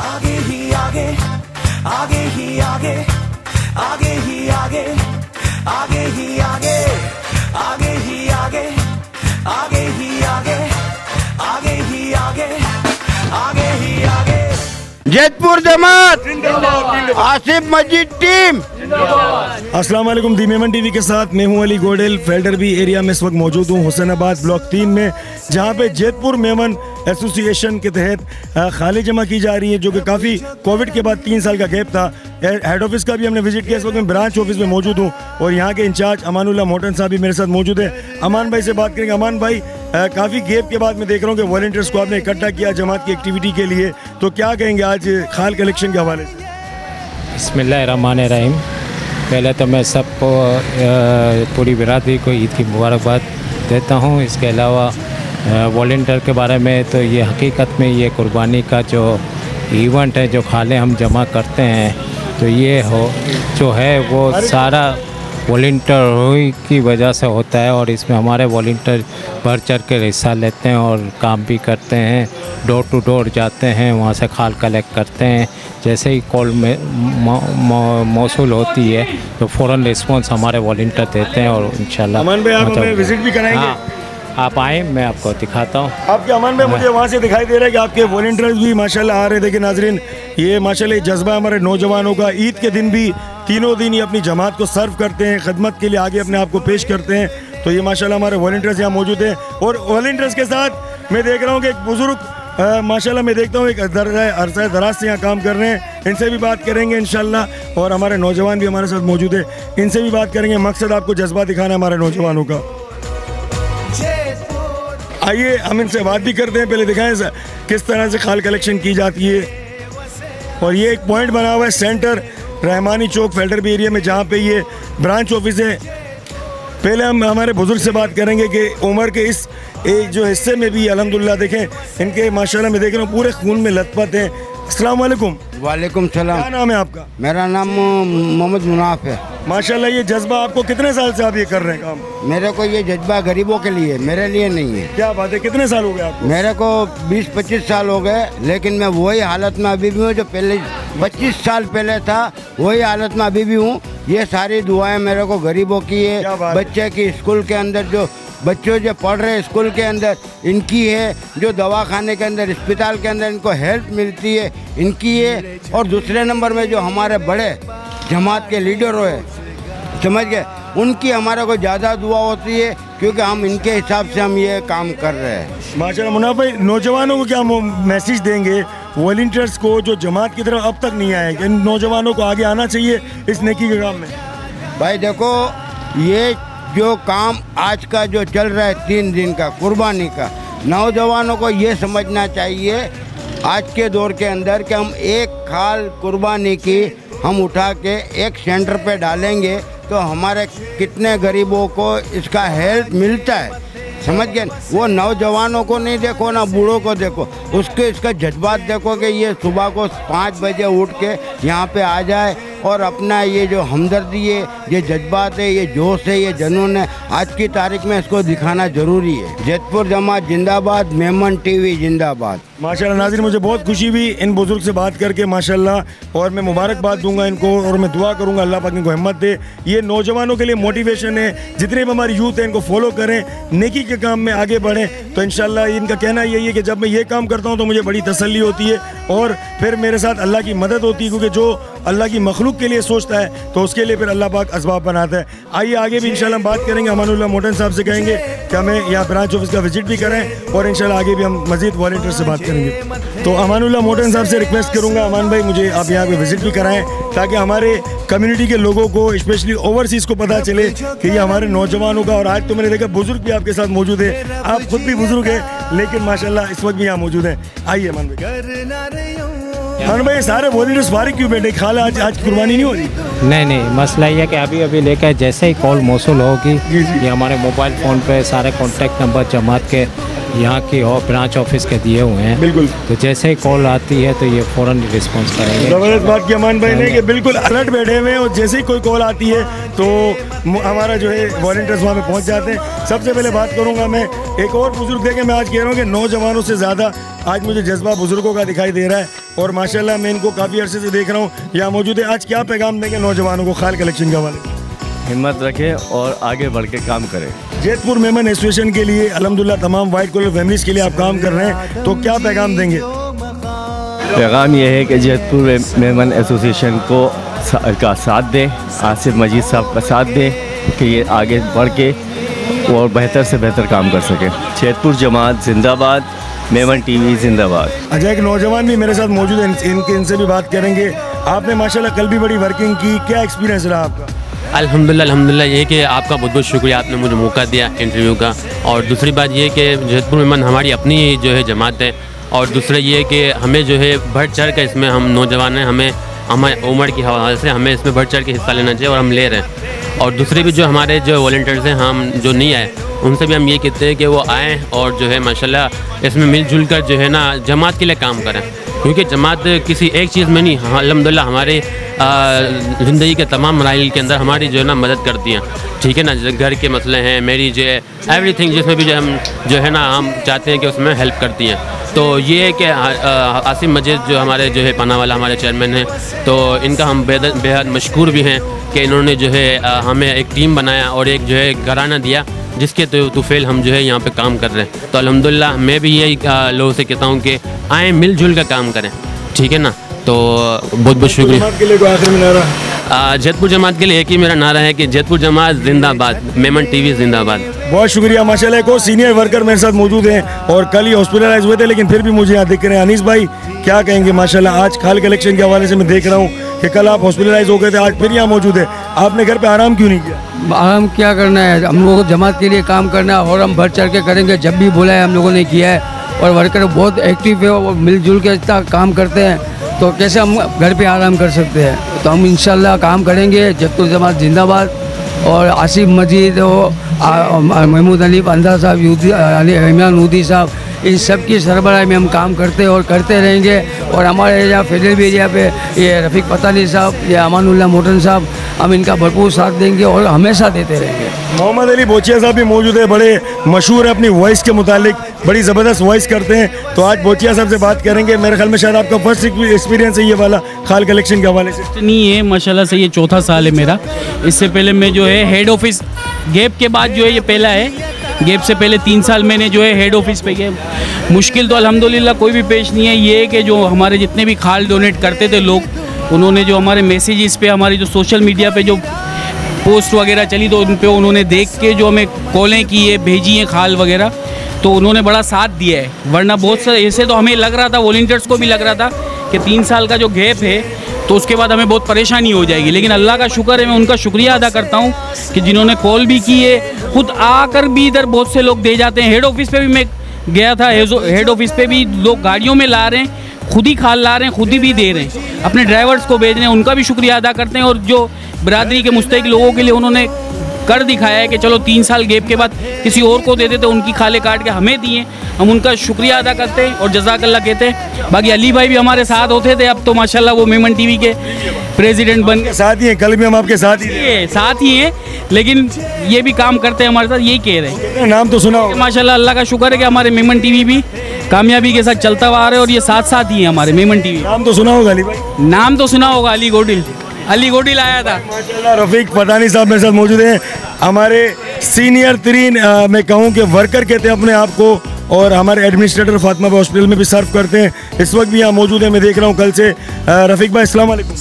आगे ही आगे आगे ही आगे आगे ही आगे आगे ही आगे आगे ही आगे आगे ही आगे आगे ही आगे आगे ही आगे। जयपुर जमात आसिफ मस्जिद टीम। अस्सलाम वालेकुम दी मेमन टीवी के साथ मैं हूँ अली गोडेल। फेल्डरबी एरिया में इस वक्त मौजूद हूँ हुसैनाबाद ब्लॉक तीन में जहाँ पे जैतपुर मेमन एसोसिएशन के तहत खाली जमा की जा रही है जो कि काफ़ी कोविड के बाद तीन साल का गैप था। हेड ऑफ़िस का भी हमने विज़िट किया इस वक्त मैं ब्रांच ऑफ़िस में मौजूद हूँ और यहाँ के इंचार्ज अमानुल्लाह मोटन साहब भी मेरे साथ मौजूद है। अमान भाई से बात करेंगे। अमान भाई काफ़ी गैप के बाद मैं देख रहा हूँ कि वॉल्टियर्स को आपने इकट्ठा किया जमात की एक्टिविटी के लिए। तो क्या कहेंगे आज खाल कलेक्शन के हवाले से? बसमीम पहले तो मैं सबको पूरी बिरादरी को ईद की मुबारकबाद देता हूँ। इसके अलावा वॉल्टियर के बारे में तो ये हकीकत में ये कुर्बानी का जो इवेंट है, जो खाले हम जमा करते हैं तो ये हो, जो है वो सारा वॉल्टियर की वजह से होता है और इसमें हमारे वॉल्टियर बढ़ चढ़ के हिस्सा लेते हैं और काम भी करते हैं डोर टू डोर जाते हैं वहाँ से खाल कलेक्ट करते हैं जैसे ही कॉल में मौसू होती है तो फ़ौर रिस्पॉन्स हमारे वॉल्टियर देते हैं और इन शाला मतलब- विज़िट भी कराएँगे? हाँ, आप आए, मैं आपको दिखाता हूँ। आपके अमन में मुझे वहाँ से दिखाई दे रहा है कि आपके वॉल्टियर्स भी माशाल्लाह आ रहे थे कि नाजरीन, ये माशाल्लाह जज्बा हमारे नौजवानों का ईद के दिन भी तीनों दिन ये अपनी जमात को सर्व करते हैं, खदमत के लिए आगे अपने आप को पेश करते हैं। तो ये माशाल्लाह हमारे वॉल्टियर्स यहाँ मौजूद हैं। और वॉल्टियर्स के साथ मैं देख रहा हूँ कि एक बुज़ुर्ग माशाल्लाह मैं देखता हूँ, एक अरसा दराज से यहाँ काम कर रहे हैं। इनसे भी बात करेंगे इंशाल्लाह। और हमारे नौजवान भी हमारे साथ मौजूद है। इनसे भी बात करेंगे। मकसद आपको जज्बा दिखाना है हमारे नौजवानों का। आइए, हम इनसे बात भी करते हैं। पहले दिखाएँ सर किस तरह से खाल कलेक्शन की जाती है? और ये एक पॉइंट बना हुआ है सेंटर रहमानी चौक फेल्डरबी एरिया में, जहाँ पे ये ब्रांच ऑफ़िस है। पहले हम, हमारे बुज़ुर्ग से बात करेंगे कि उम्र के इस एक जो हिस्से में भी अल्हम्दुलिल्लाह देखें इनके माशाल्लाह मैं देख रहा हूँ पूरे खून में लथपथ हैं। अस्सलाम वालेकुम वालेकुम क्या नाम है आपका? मेरा नाम मोहम्मद मुनाफ है। माशाल्लाह ये जज्बा आपको कितने साल से आप ये कर रहे हैं काम? मेरे को ये जज्बा गरीबों के लिए मेरे लिए नहीं है। क्या बात है कितने साल हो गए आपको? मेरे को 20-25 साल हो गए लेकिन मैं वही हालत में अभी भी हूँ जो पहले 25 साल पहले था वही हालत में अभी भी हूँ। ये सारी दुआएँ मेरे को गरीबों की है। बच्चे की स्कूल के अंदर जो बच्चों जो पढ़ रहे स्कूल के अंदर इनकी है जो दवा खाने के अंदर अस्पताल के अंदर इनको हेल्प मिलती है इनकी है। और दूसरे नंबर में जो हमारे बड़े जमात के लीडर है समझ गए? उनकी हमारे को ज़्यादा दुआ होती है क्योंकि हम इनके हिसाब से हम ये काम कर रहे हैं। माशाल्लाह मुनाफ भाई नौजवानों को क्या मैसेज देंगे? वॉल्टियर्स को जो जमात की तरफ़ अब तक नहीं आए इन नौजवानों को आगे आना चाहिए इस नेकी के काम में। भाई देखो ये जो काम आज का जो चल रहा है, तीन दिन का, कुर्बानी का, नौजवानों को ये समझना चाहिए, आज के दौर के अंदर कि हम एक खाल कुर्बानी की हम उठा के एक सेंटर पे डालेंगे तो हमारे कितने गरीबों को इसका हेल्प मिलता है। समझ गए? वो नौजवानों को नहीं देखो, ना बूढ़ों को देखो। उसके, इसका जज्बात देखो कि ये सुबह को पाँच बजे उठ के यहाँ पे आ जाए और अपना ये जो हमदर्दी है, ये जज्बात है, ये जोश है, ये जनून है, आज की तारीख में इसको दिखाना ज़रूरी है। जैतपुर जमात जिंदाबाद मेमन टीवी जिंदाबाद। माशाल्लाह नाजिर, मुझे बहुत खुशी हुई इन बुज़ुर्ग से बात करके, माशाल्लाह। और मैं मुबारकबाद दूँगा इनको, और मैं दुआ करूँगा, अल्लाह पाक इनको हिम्मत दे। ये नौजवानों के लिए मोटिवेशन है। जितने भी हमारी यूथ है, इनको फॉलो करें, नेकी के काम में आगे बढ़ें। तो इंशाल्लाह, इनका कहना यही है कि जब मैं ये काम करता हूँ तो मुझे बड़ी तसली होती है। और फिर मेरे साथ अल्लाह की मदद होती है, क्योंकि जो अल्लाह की मखलूक के लिए सोचता है तो उसके लिए फिर अल्लाह पाक इसबाब बनाता है। आइए, आगे भी इंशाल्लाह हम बात करेंगे, अमानुल्लाह मोटन साहब से कहेंगे कि हमें यहाँ ब्रांच ऑफ़िस का विज़िट भी करें और इंशाल्लाह आगे भी हम मजीद वॉल्टियर से बात करेंगे। तो अमानुल्लाह मोटन साहब से रिक्वेस्ट करूँगा, अमान भाई, मुझे आप यहाँ पर विज़िट भी कराएँ, ताकि हमारे कम्युनिटी के लोगों को, स्पेशली ओवरसीज को पता चले कि ये हमारे नौजवानों का, और आज तो मैंने देखा बुज़ुर्ग भी आपके साथ मौजूद है। आप खुद भी बुज़ुर्ग हैं, लेकिन माशाल्लाह इस वक्त भी यहाँ मौजूद हैं। आइए, अमान भाई। अमान भाई सारे वॉलेंटियर्स फारिग क्यों बैठे खा आज आज कुर्बानी नहीं हो रही नहीं नहीं मसला ये है कि अभी अभी लेकर जैसे ही कॉल मौसू होगी। ये हमारे मोबाइल फ़ोन पे सारे कॉन्टैक्ट नंबर जमात के यहाँ के और ब्रांच ऑफ़िस के दिए हुए हैं। बिल्कुल। तो जैसे ही कॉल आती है तो ये फ़ौरन रिस्पॉन्स करेंगे। ज़बरदस्त बात की अमान भाई ने कि बिल्कुल अलर्ट बैठे हुए हैं और जैसे ही कोई कॉल आती है तो हमारा जो है वॉल्टियर्स वहाँ पे पहुँच जाते हैं। सबसे पहले बात करूँगा मैं एक और बुज़ुर्ग देखे मैं आज कह रहा हूँ कि नौजवानों से ज़्यादा आज मुझे जज्बा बुज़ुर्गों का दिखाई दे रहा है। और माशाल्लाह मैं इनको काफ़ी अरसे से देख रहा हूँ यहाँ मौजूद है। आज क्या पैगाम देंगे नौजवानों को? खाल कलेक्शन के हवाले। हिम्मत रखे और आगे बढ़ के काम करें। जैतपुर मेमन एसोसिएशन के लिए अल्हम्दुलिल्लाह तमाम वाइट कॉलर फैमिलीज़ के लिए आप काम कर रहे हैं तो क्या पैगाम देंगे? पैगाम यह है कि जैतपुर मेमन एसोसिएशन को सा, का साथ दें आसिफ मजीद साहब का साथ दें कि ये आगे बढ़ के और बेहतर से बेहतर काम कर सकें। जैतपुर जमात जिंदाबाद मेमन टीवी जिंदाबाद। अच्छा एक नौजवान भी मेरे साथ मौजूद है इनके इनसे भी बात करेंगे। आपने माशाल्लाह कल भी बड़ी वर्किंग की क्या एक्सपीरियंस रहा आपका? अल्हम्दुलिल्लाह अल्हम्दुलिल्लाह, ये कि आपका बहुत बहुत शुक्रिया, आपने मुझे मौका दिया इंटरव्यू का। और दूसरी बात ये कि जैतपुर मेमन हमारी अपनी जो है जमात है। और दूसरा ये कि हमें जो है बढ़ चढ़ कर इसमें हम नौजवान हैं, हमें, हमारे उम्र की हवाले से हमें इसमें बढ़ चढ़ के हिस्सा लेना चाहिए और हम ले रहे हैं। और दूसरे भी जो हमारे जो वॉल्टियर्स हैं, हम जो नहीं आए, उनसे भी हम ये कहते हैं कि वो आएँ और जो है माशाल्लाह इसमें मिलजुल कर जो है ना जमात के लिए काम करें। क्योंकि जमात किसी एक चीज़ में नहीं अल्हम्दुलिल्लाह हमारे ज़िंदगी के तमाम मराइल के अंदर हमारी जो है ना मदद करती हैं। ठीक है ना घर के मसले हैं, मेरी जो है एवरीथिंग जिसमें भी जो हम, जो है ना, हम चाहते हैं कि उसमें हेल्प करती हैं। तो ये है कि आसिम मजिद जो हमारे, जो है पना वाला हमारे चेयरमैन हैं तो इनका हम बेहद बेहद मशहूर भी हैं कि इन्होंने जो है हमें एक टीम बनाया और एक जो है, घराना दिया। जिसके तो तुफेल हम जो है यहाँ पे काम कर रहे हैं। तो अल्हम्दुलिल्लाह मैं भी यही लोगों से कहता हूँ कि आए मिलजुल कर काम करें। ठीक है ना? तो बहुत बहुत शुक्रिया। जमात के लिए कोई आखिर में नारा? आ, जैतपुर जमात के लिए एक ही मेरा नारा है कि जैतपुर जमात जिंदाबाद मेमन टीवी जिंदाबाद। बहुत शुक्रिया माशाल्लाह एक और सीनियर वर्कर मेरे साथ मौजूद हैं और कल ही हॉस्पिटलाइज हुए थे लेकिन फिर भी मुझे यहाँ दिख रहे हैं। अनीस भाई क्या कहेंगे माशाल्लाह आज खाल कलेक्शन के हवाले से मैं देख रहा हूँ। कि कल आप हॉस्पिटलाइज हो गए थे, आज फिर यहाँ मौजूद है। आपने घर पे आराम क्यों नहीं किया? आराम क्या करना है? हम लोगों को जमात के लिए काम करना है और हम बढ़ चढ़ के करेंगे, जब भी बोला है हम लोगों ने किया है। और वर्कर बहुत एक्टिव है और मिलजुल के इतना काम करते हैं। तो कैसे हम घर पर आराम कर सकते हैं? तो हम इंशाल्लाह काम करेंगे जबतुल जमात जिंदाबाद। और आसिफ मजीद महमूद अली अंदा साहब, यूदी इमरान ऊदी साहब इन सब की सरबराही में हम काम करते और करते रहेंगे। और हमारे एरिया फेडरल भी एरिया पे ये रफ़ीक पतानी साहब या अमानुल्लाह मोटन साहब हम इनका भरपूर साथ देंगे और हमेशा देते रहेंगे। मोहम्मद अली बोचिया साहब भी मौजूद है बड़े मशहूर है अपनी वॉइस के मुतालिक बड़ी ज़बरदस्त वॉइस करते हैं। तो आज बोचिया साहब से बात करेंगे। मेरे ख्याल में शायद आपका फ़र्स्ट एक्सपीरियंस है ये वाला खाल कलेक्शन के हवाले से। नहीं है माशाल्लाह से ये चौथा साल है मेरा। इससे पहले मैं जो है हेड ऑफ़िस गैप के बाद जो है ये पहला है। गैप से पहले तीन साल मैंने जो है हेड ऑफ़िस पे गए। मुश्किल तो अल्हम्दुलिल्लाह कोई भी पेश नहीं है। ये कि जो हमारे जितने भी खाल डोनेट करते थे लोग, उन्होंने जो हमारे मैसेजेस पे, हमारे जो सोशल मीडिया पे जो पोस्ट वगैरह चली तो उन पर उन्होंने देख के जो हमें कॉलें की है भेजी हैं खाल वगैरह। तो उन्होंने बड़ा साथ दिया है। वरना बहुत सारे, ऐसे तो हमें लग रहा था वॉल्टियर्स को भी लग रहा था कि तीन साल का जो गैप है तो उसके बाद हमें बहुत परेशानी हो जाएगी। लेकिन अल्लाह का शुक्र है, मैं उनका शुक्रिया अदा करता हूँ कि जिन्होंने कॉल भी की है। खुद आकर भी इधर बहुत से लोग दे जाते हैं। हेड ऑफ़िस पे भी मैं गया था हेड ऑफ़िस पे भी लोग गाड़ियों में ला रहे हैं, खुद ही खाल ला रहे हैं, खुद ही भी दे रहे हैं। अपने ड्राइवर्स को भेज रहे हैं, उनका भी शुक्रिया अदा करते हैं। और जो बरदरी के मुस्तक लोगों के लिए उन्होंने कर दिखाया है कि चलो तीन साल गैप के बाद किसी और को दे देते उनकी खाले काट के हमें दिए। हम उनका शुक्रिया अदा करते हैं और जजाकल्ला कहते हैं बाकी अली भाई भी हमारे साथ होते थे अब तो माशाल्लाह वो मेमन टीवी के प्रेसिडेंट बन गए साथ ही हैं कल भी हम आपके साथ ही ये साथ ही हैं लेकिन ये भी काम करते हैं हमारे साथ यही कह रहे हैं। नाम तो सुना माशाल्लाह अल्लाह का शुक्र है कि हमारे मेमन टीवी भी कामयाबी के साथ चलता हुआ आ रहा है और ये साथ साथ ही है हमारे मेमन टीवी। नाम तो सुना होगा अली भाई। नाम तो सुना होगा अली गोडिल। अली गोडिल लाया था। माशाल्लाह रफीक पठानी साहब मेरे साथ मौजूद हैं। हमारे सीनियर तरीन मैं कहूँ कि वर्कर कहते हैं अपने आप को और हमारे एडमिनिस्ट्रेटर फातमा भाई हॉस्पिटल में भी सर्व करते हैं। इस वक्त भी यहाँ मौजूद है मैं देख रहा हूँ कल से। रफीक भाई अस्सलाम वालेकुम।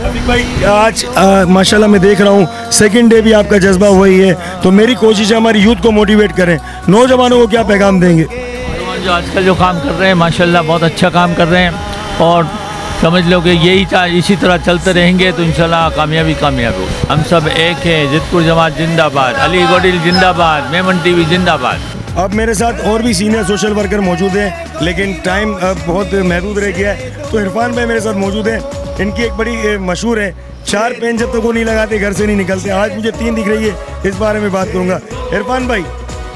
रफीक भाई आज माशाल्लाह मैं देख रहा हूँ सेकंड डे भी आपका जज्बा वही है। तो मेरी कोशिश है हमारी यूथ को मोटिवेट करें। नौजवानों को क्या पैगाम देंगे? जो आजकल जो काम कर रहे हैं माशाल्लाह बहुत अच्छा काम कर रहे हैं और समझ लो कि यही इसी तरह चलते रहेंगे तो इंशाल्लाह कामयाबी कामयाब हो हम सब एक हैं, जितपुर जमात जिंदाबाद अली गोडिल जिंदाबाद, मेमन टीवी जिंदाबाद। अब मेरे साथ और भी सीनियर सोशल वर्कर मौजूद हैं, लेकिन टाइम अब बहुत महदूद रह गया है। तो इरफान भाई मेरे साथ मौजूद हैं, इनकी एक बड़ी मशहूर है, चार पेन जब तक वो नहीं लगाते, घर से नहीं निकलते, आज मुझे तीन दिख रही है, इस बारे में बात करूँगा। इरफान भाई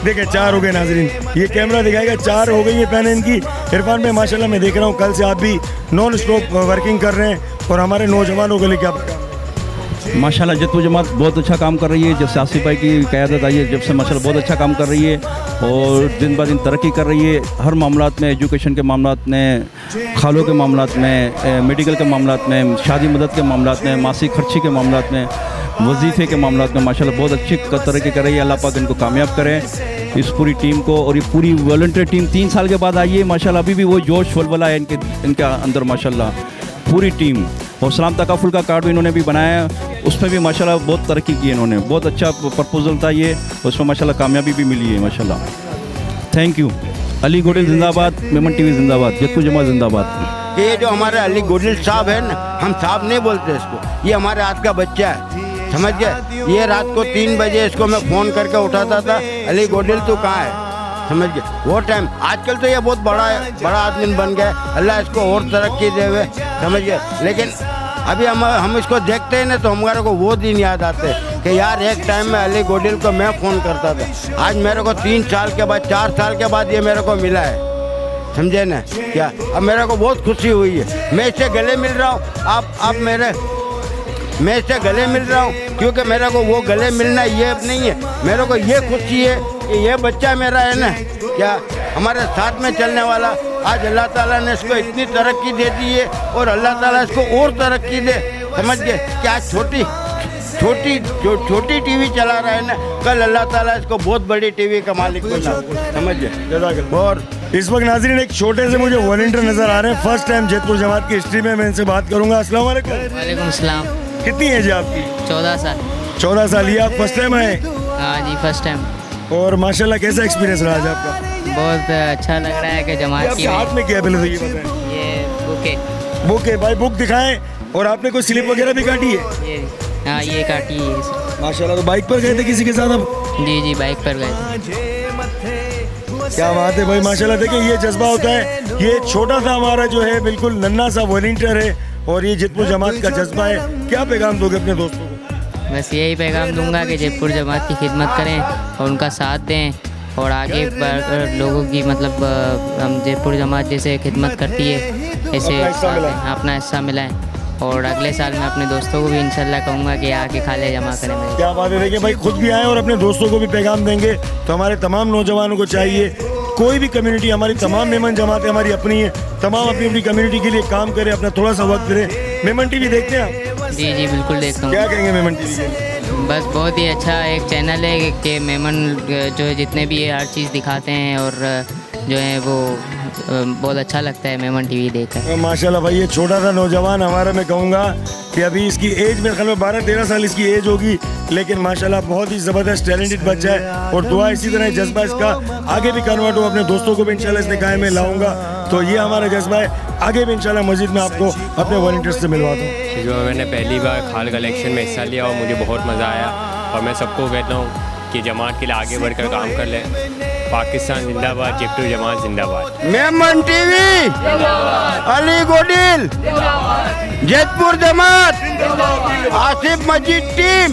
देखे चार हो गए नाजरीन। ये कैमरा दिखाएगा, चार हो गई है पेन इनकी। इरफान भाई, माशाल्लाह, मैं देख रहा हूँ, कल से आप भी नॉन स्टॉप वर्किंग कर रहे हैं। और हमारे नौजवानों के लिए क्या? माशाल्लाह जतपुर जमात बहुत अच्छा काम कर रही है। जब से आसिफ भाई की क़्यादत आई है, जब से माशाल्लाह बहुत अच्छा काम कर रही है और दिन ब दिन तरक्की कर रही है। हर मामला में, एजुकेशन के मामला में, खालों के मामला में मेडिकल के मामला में, शादी मदद के मामला में, मासिक खर्ची के मामला में वजीफ़े के मामला में माशाल्लाह बहुत अच्छी तरक्की कर रही है अल्लाह पाक इनको कामयाब करें। इस पूरी टीम को और ये पूरी वॉल्टियर टीम तीन साल के बाद आई है, माशाल्लाह अभी भी वो जोश वलवला है इनके इनके अंदर, माशाल्लाह। पूरी टीम और सलाम तकाफुल का कार्ड भी इन्होंने भी बनाया उसमें भी माशाल्लाह बहुत तरक्की की इन्होंने। बहुत अच्छा प्रपोजल था ये, उसमें माशाल्लाह कामयाबी भी मिली है, माशाल्लाह। थैंक यू अली गोडिल जिंदाबाद, मेमन टीवी जिंदाबाद, जत्तू जमा जिंदाबाद। ये जो हमारे अली गोडिल साहब है ना, हम साहब नहीं बोलते इसको, ये हमारे हाथ का बच्चा है। समझ गए ये रात को तीन बजे इसको मैं फ़ोन करके उठाता था, अली गोडिल, तू कहाँ है? समझ गए वो टाइम आजकल तो ये बहुत बड़ा बड़ा आदमी बन गया अल्लाह इसको और तरक्की दे हुए समझ गए लेकिन अभी हम हम इसको देखते हैं ना तो हमारे को वो दिन याद आते हैं कि यार, एक टाइम में अली गोडिल को मैं फ़ोन करता था। आज मेरे को तीन साल के बाद, चार साल के बाद ये मेरे को मिला है। समझे ना? क्या? अब मेरे को बहुत खुशी हुई है। मैं इससे गले मिल रहा हूँ। आप आप मेरे मैं इससे गले मिल रहा हूँ, क्योंकि मेरे को वो गले मिलना ये अब नहीं है। मेरे को ये खुशी है कि ये बच्चा मेरा है ना, क्या हमारे साथ में चलने वाला। आज अल्लाह ताला ने इसको इतनी तरक्की दे दी है और अल्लाह ताला इसको और तरक्की दे। समझ गए? कि आज छोटी छोटी, जो छोटी टीवी चला रहा है ना, कल अल्लाह ताला इसको बहुत बड़ी टीवी का मालिक बना। समझ गए? और इस वक्त नाजरीन, एक छोटे से मुझे वॉलेंटियर नज़र आ रहे हैं। फ़र्स्ट टाइम जयपुर जमात की हिस्ट्री में मैं इनसे बात करूँगा। अस्सलाम वालेकुम वालेकुम कितनी एज है आपकी? चौदह साल। चौदह साल ये आप फ़र्स्ट टाइम आए? हाँ जी फ़र्स्ट टाइम और माशाल्लाह कैसा एक्सपीरियंस रहा आज आपका? बहुत अच्छा लग रहा है कि जमात की हाथ में क्या पहले तो ये बताएँ। ये बुक। है बुक भाई बुक दिखाएँ और आपने कोई स्लिप वगैरह भी काटी है? ये हाँ ये काटी है माशाल्लाह तो बाइक पर गए थे किसी के साथ अब जी जी बाइक पर गए क्या बात है भाई माशाल्लाह देखिए ये जज्बा होता है। ये छोटा सा हमारा जो है बिल्कुल नन्ना सा वॉलेंटियर है। और ये जितपुर जमात का जज्बा है। क्या पैगाम दोगे अपने दोस्तों को? बस यही पैगाम दूँगा कि जयपुर जमात की खिदमत करें और उनका साथ दें और आगे बढ़कर लोगों की मतलब हम जयपुर जमात जैसे खिदमत करती है ऐसे अपना हिस्सा मिलाएँ। हाँ, और अगले साल मैं अपने दोस्तों को भी इंशाल्लाह कहूँगा कि आके खा खाले जमा करें क्या बात है? देखिए भाई खुद भी आए और अपने दोस्तों को भी पैगाम देंगे। तो हमारे तमाम नौजवानों को चाहिए कोई भी कम्युनिटी हमारी तमाम मेमन जमातें हमारी अपनी है। तमाम अपनी अपनी कम्युनिटी के लिए काम करें अपना थोड़ा सा वक्त करें। मेमन टीवी देखते हैं आप? जी जी बिल्कुल देखता हूँ। क्या कहेंगे मेमन टीवी बस बहुत ही अच्छा एक चैनल है कि मेमन जो है जितने भी हर चीज़ दिखाते हैं और जो है वो बहुत अच्छा लगता है मेमन टीवी देखकर। माशाल्लाह भाई ये छोटा सा नौजवान हमारा मैं कहूँगा कि अभी इसकी एज मेरे ख्याल में बारह तेरह साल इसकी एज होगी लेकिन माशाल्लाह बहुत ही ज़बरदस्त टैलेंटेड बच्चा है और दुआ इसी तरह जज्बा इसका आगे भी कन्वर्ट हो अपने दोस्तों को भी इंशाल्लाह इसने कहा में लाऊँगा। तो ये हमारा जज्बा है। आगे भी इंशाल्लाह मस्जिद में आपको अपने वॉल्टियर्स से मिलवा हूँ जो मैंने पहली बार खाल कलेक्शन में हिस्सा लिया और मुझे बहुत मज़ा आया और मैं सबको कहता हूँ कि जमात के लिए आगे बढ़कर काम कर लें। पाकिस्तान जिंदाबाद जिप्टू जमात जिंदाबाद। मेमन टीवी अली गोडिल जयपुर जमात आसिफ मजीद टीम।